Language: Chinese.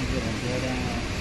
Các bạn.